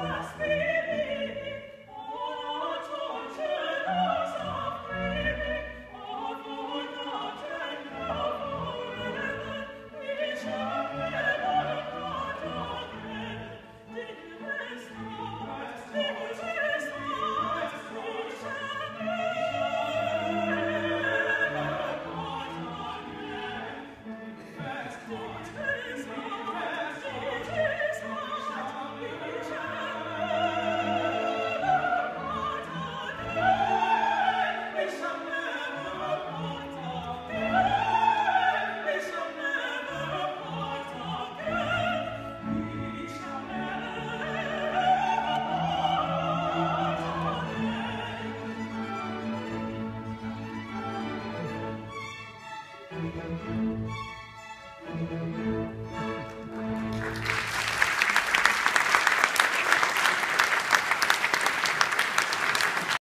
Fest,